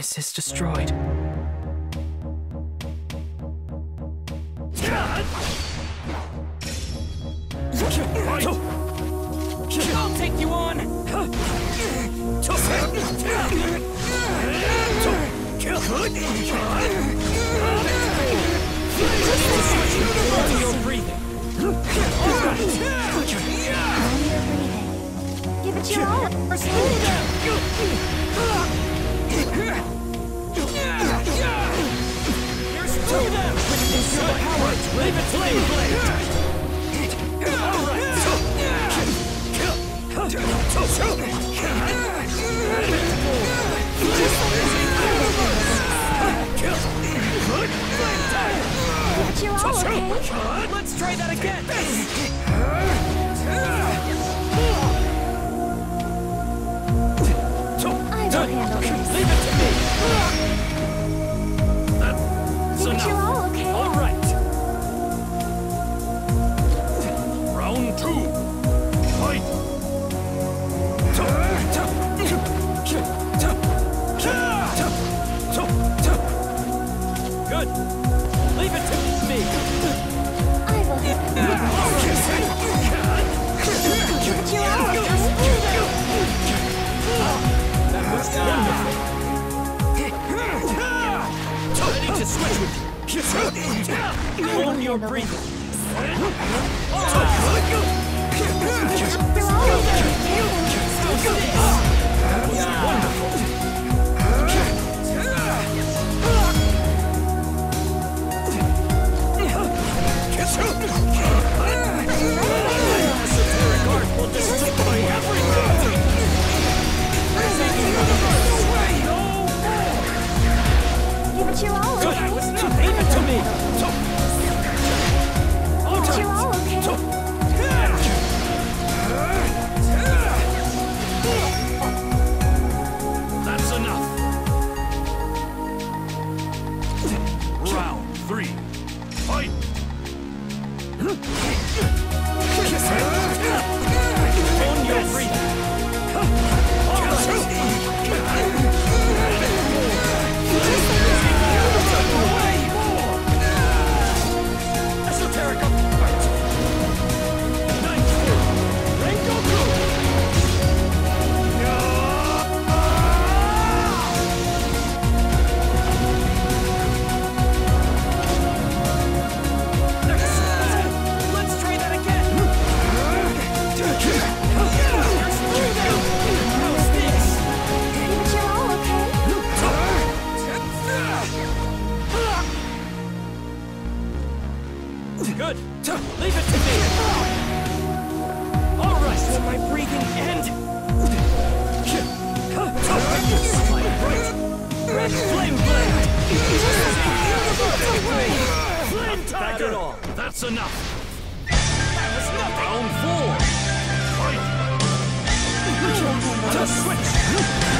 darkness is destroyed. I'll take you on! Slowing your breathing. Give it your all. Pursue them! Pursue Leave it flame blade! Give Good! Leave it to me! I will handle this. Give it your all. That was wonderful! Ready to switch with you! Own your breathing! Good. Leave it to me. All right. Will my breathing end? Red flame blade. Flame tiger. all. That's enough. That was nothing. Round four. Fight. Switch.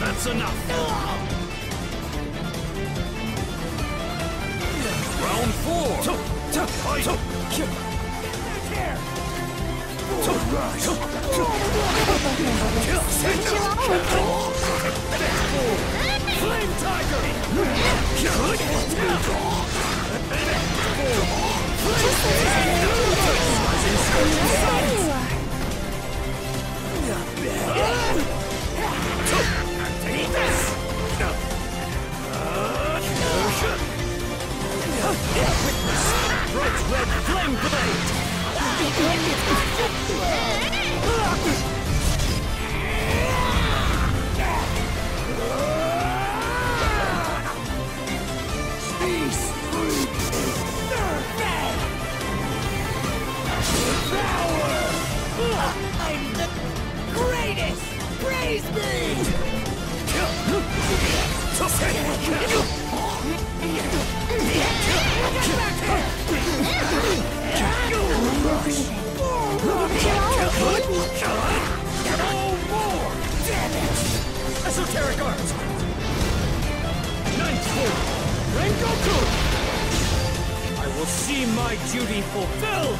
That's enough! Round four! Fight! Flame Tiger! Witness! Bright red flame blade! Rengoku! I will see my duty fulfilled!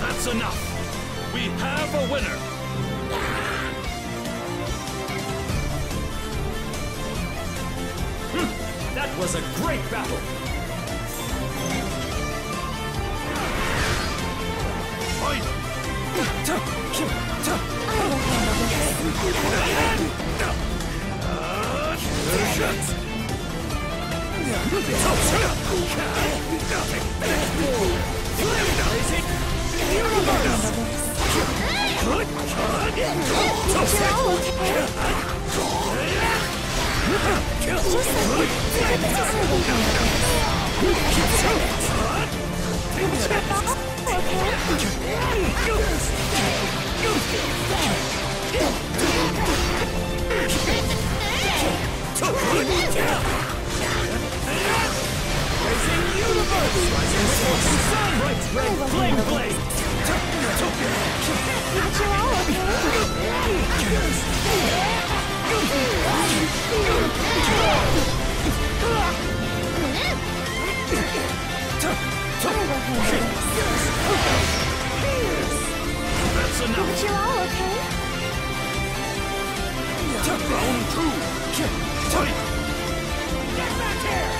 That's enough! We have a winner! Hmm, That was a great battle! Right, Enough! You all okay? Round two! Fight! Get back here!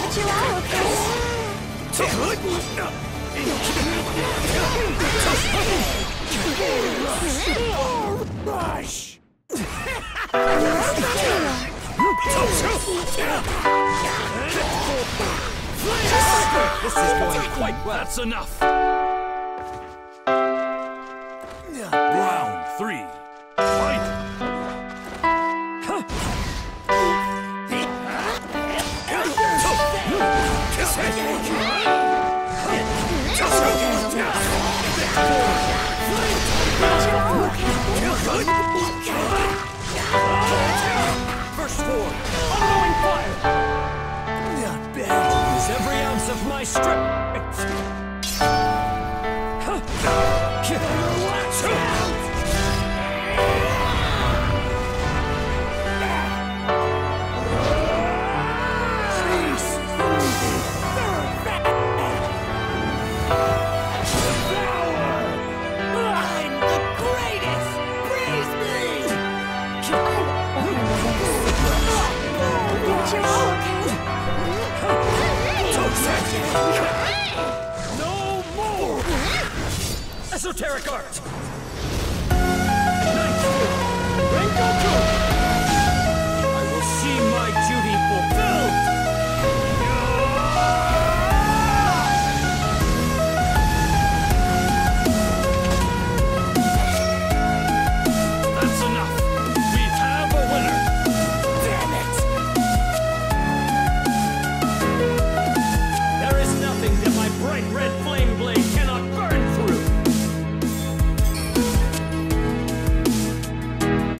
But you all okay? This is going quite well. That's enough. First form, unknowing fire. Not bad. Use every ounce of my strength.